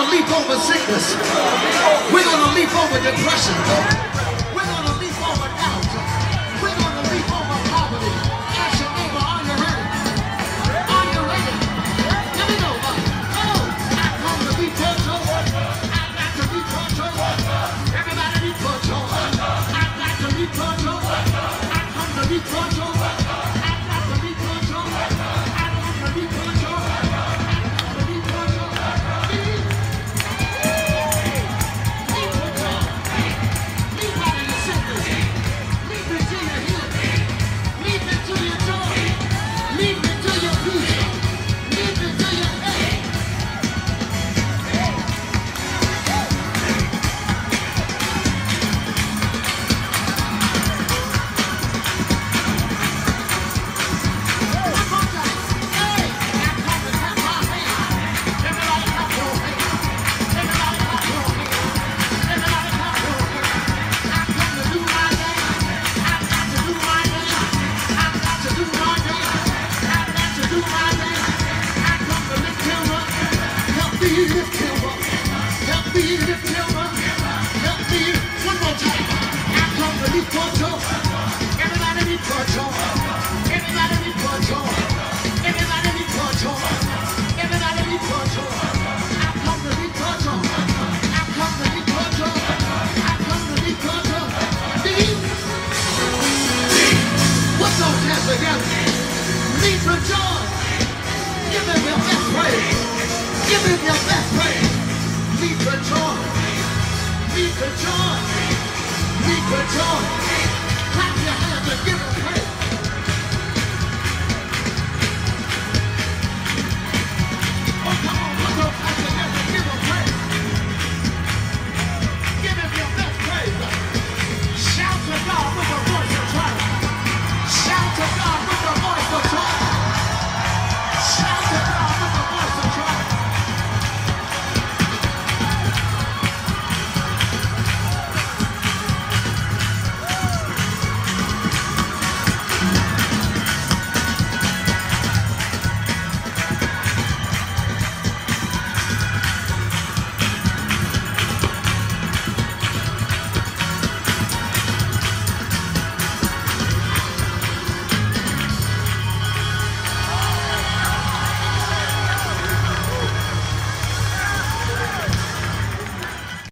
gonna leap over sickness. We're gonna leap over depression. Give your best We could join. We could join.